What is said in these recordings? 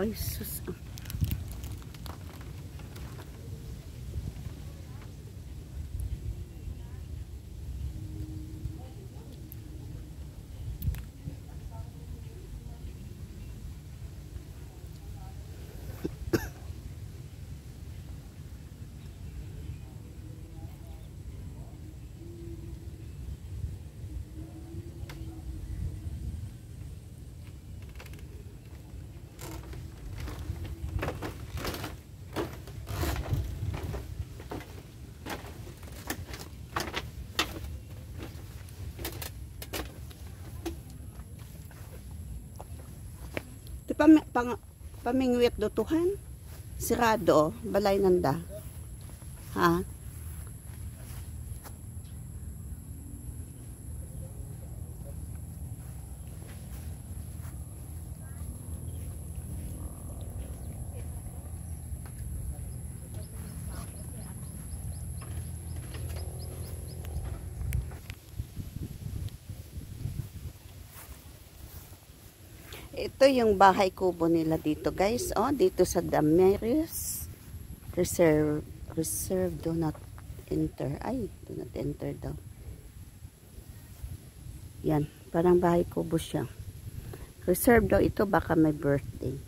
Ay, sus. Di pa pang, pamingwit dutuhan. Sirado, balay nanda. Ha? Ito yung bahay kubo nila dito guys. Oh, dito sa Damaris Reserve. Reserve do not enter. Ay, do not enter daw. Yan. Parang bahay kubo siya. Reserve daw ito baka may birthday.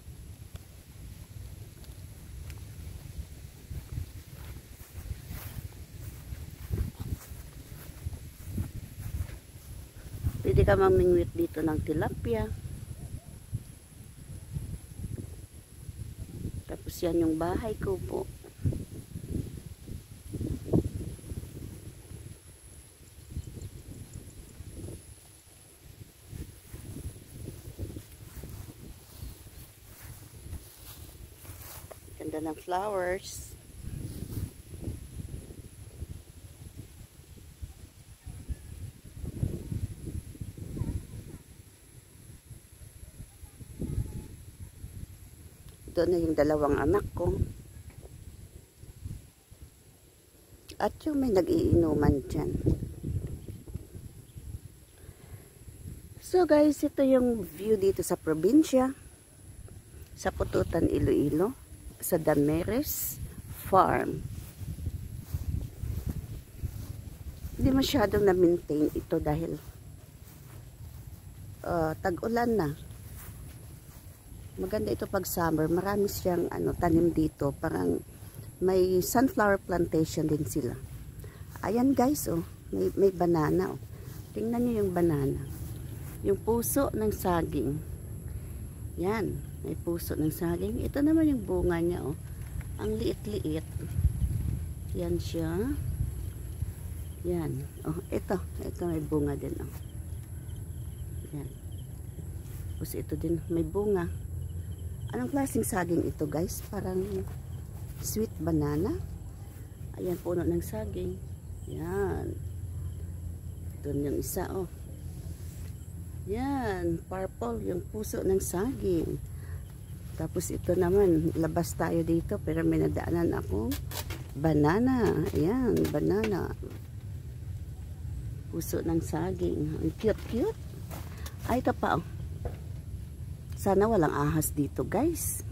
Pwede ka mamingwit dito ng tilapia. Tapos yan yung bahay ko po. Ganda ng flowers. Doon na yung dalawang anak ko. At yung may nag-iinuman dyan. So guys, ito yung view dito sa probinsya. Sa Pututan, Iloilo. Sa Dameres Farm. Hindi masyadong na-maintain ito dahil uh, tag-ulan na maganda ito pag summer. Marami siyang ano tanim dito. Parang may sunflower plantation din sila. Ayan guys oh. May, may banana oh. Tingnan niyo yung banana. Yung puso ng saging. Yan may puso ng saging. Ito naman yung bunga niya oh. Ang liit-liit. Yan siya. Yan. Oh ito. Ito may bunga din oh. Yan. Tapos ito din may bunga Anong klaseng saging ito guys? Parang sweet banana. Ayan, puno ng saging. Yan. Doon yung isa, oh. Yan, purple, yung puso ng saging. Tapos ito naman, labas tayo dito, pero may nadaanan ako. Banana. Ayan, banana. Puso ng saging. Ang cute-cute. Ay, ito pa, oh. Sana walang ahas dito guys.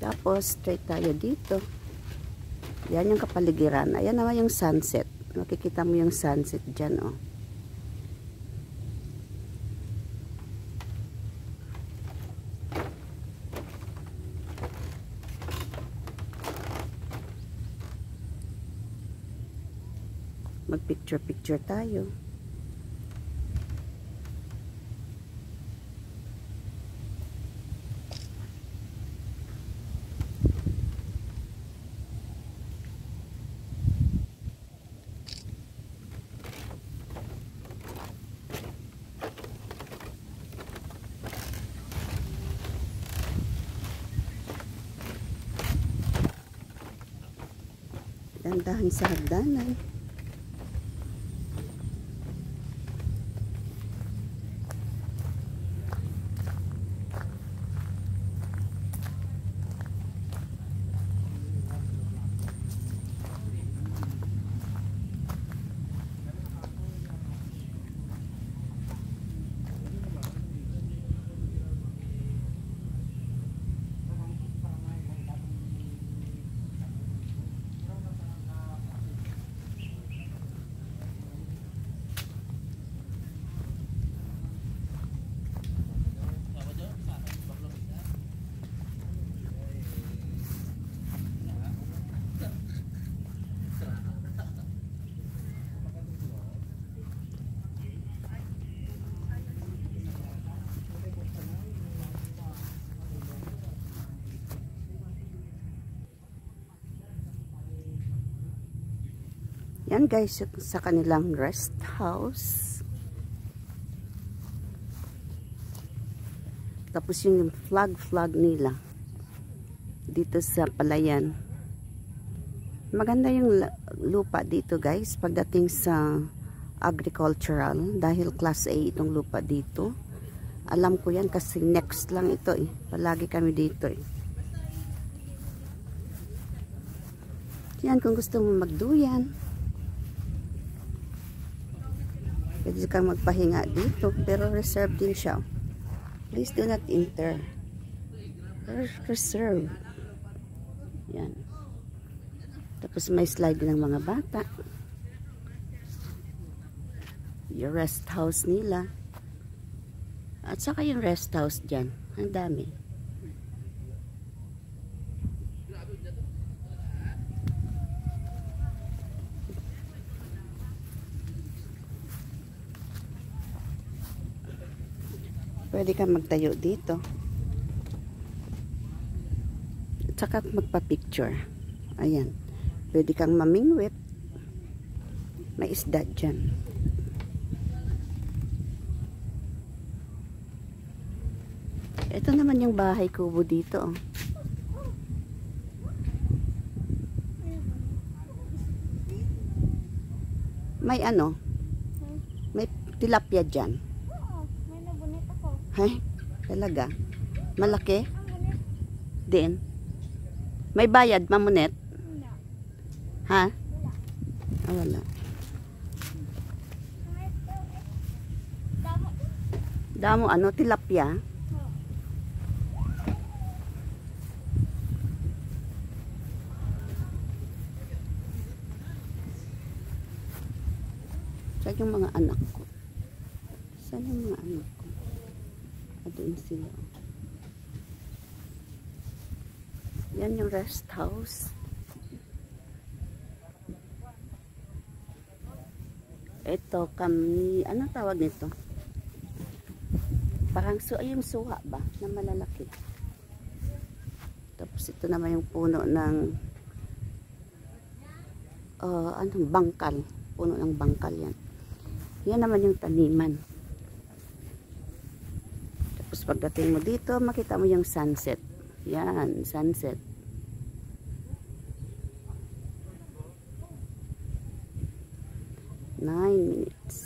Tapos straight tayo dito. Yan yung kapaligiran. Ayan naman yung sunset. Makikita mo yung sunset dyan oh. Magpicture-picture tayo. Dandahan sa hagdanan. Yan guys, sa kanilang rest house. Tapos yung flag-flag nila. Dito sa palayan. Maganda yung lupa dito guys. Pagdating sa agricultural. Dahil class A itong lupa dito. Alam ko yan kasi next lang ito eh. Palagi kami dito eh. Yan kung gusto mo magduyan. Pwede kang magpahinga dito, pero reserved din siya. Please do not enter. Res- Reserve. Yan. Tapos may slide ng mga bata. Yung rest house nila. At saka yung rest house dyan. Ang dami. Pwede kang magtayo dito. At saka magpa-picture. Ayan. Pwede kang mamingwit. May isda dyan. Ito naman yung bahay kubo dito. Oh. May ano? May tilapia dyan. Hay, talaga. Malaki? Din. May bayad, mamunet? Ha? Ah, wala. Damo. Ano, tilapia? Saan yung mga anak ko? Saan yung mga anak ko? Doon sila. Yan yung rest house. Ito kami, ano tawag nito? Parang su yung suha ba? Na malalaki. Tapos ito naman yung puno ng uh, anong bangkal. Puno ng bangkal yan. Yan naman yung taniman. Pagdating mo dito, makita mo yung sunset. Yan, sunset. Nine minutes.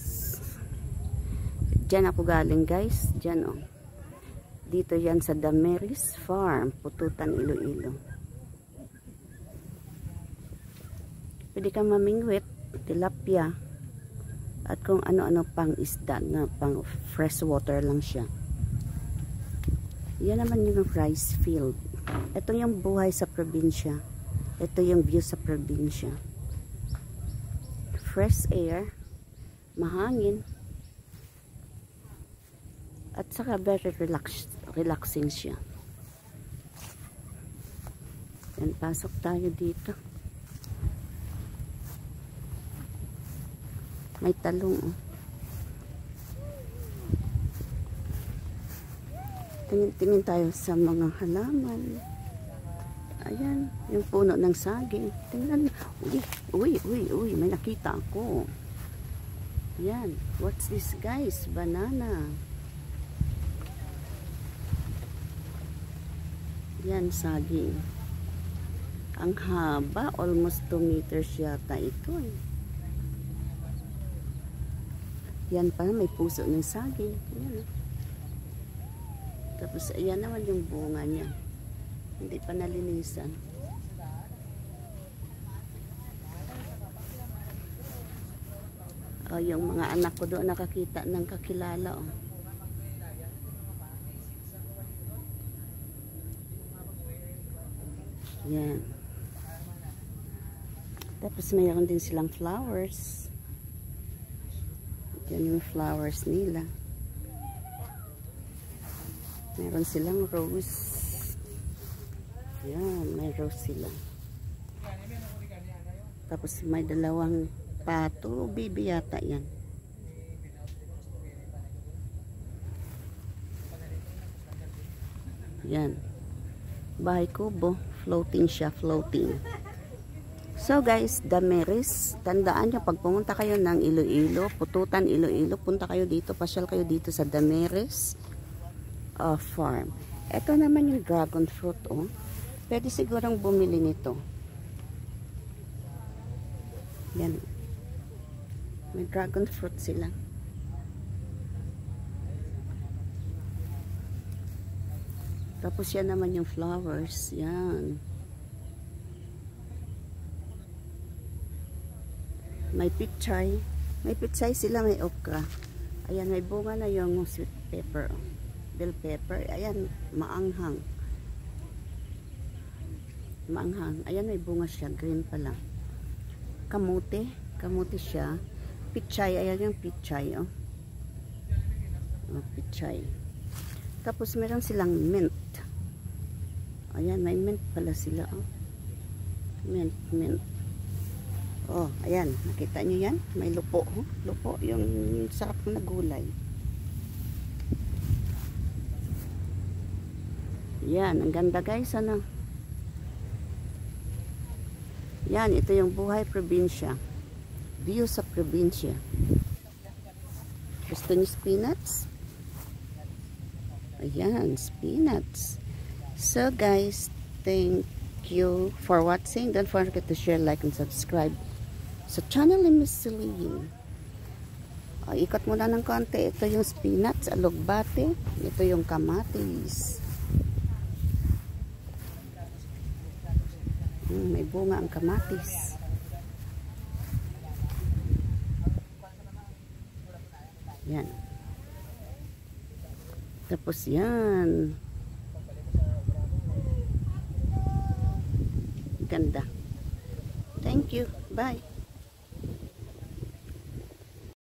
Diyan ako galing guys. Diyan oh. Dito yan sa Damaris Farm, Pututan, Iloilo. Pwede kang mamingwit, tilapia, at kung ano-ano pang isda na pang fresh water lang siya. Yan naman yung rice field. Ito yung buhay sa probinsya. Ito yung view sa probinsya. Fresh air, mahangin, at saka very relax, relaxing siya. Yan, pasok tayo dito. May talong. Oh. Tingin-tingin tayo sa mga halaman. Ayan, yung puno ng saging. Tingnan. Uy, uy, uy, uy, may nakita ako. Ayan, what's this guys? Banana. Yan, saging. Ang haba, almost 2 meters yata ito eh. Yan pa, may puso ng saging. Yan. oh. Tapos, ayan naman yung bunga niya. Hindi pa nalinisan. Oh, yung mga anak ko doon nakakita ng kakilala. Oh. Yan. Tapos mayroon din silang flowers. Yan yung flowers nila. Meron silang rose. Yan, may rose sila. Tapos may dalawang pato. Baby yata yan. Yan. Bahay kubo. Floating siya, floating. So guys, Dameris, tandaan nyo pag pumunta kayo ng Iloilo, Pututan, Iloilo, punta kayo dito, pasyal kayo dito sa Dameris uh, Farm. Ito naman yung dragon fruit, oh. Pwede sigurang bumili nito. Yan. May dragon fruit sila. Tapos yan naman yung flowers. Yan. May pichay. May pichay sila, may okra. Ayan, may bunga na yung sweet pepper. Bell pepper. Ayan, maanghang. Maanghang. Ayan, may bunga siya. Green pa lang. Kamote. Kamote siya. Pichay. Ayan yung pichay, oh. Oh, pichay. Tapos meron silang mint. Ayan, may mint pala sila, oh. Mint, mint. Oh, ayan. Nakita nyo yan? May lupo. Oh. Lupo. Yung sarap na gulay. Yan. Ang ganda guys. Ano? Yan. Ito yung buhay probinsya. View sa probinsya. Gusto niyo spinach? Ayan. Spinach. So guys, thank you for watching. Don't forget to share, like, and subscribe sa channel ni Miss Celine. O, ikot muna ng konti. Ito yung spinach, alugbate. Ito yung kamatis. Hmm, may bunga ang kamatis. Yan. Tapos yan. Ganda. Thank you. Bye.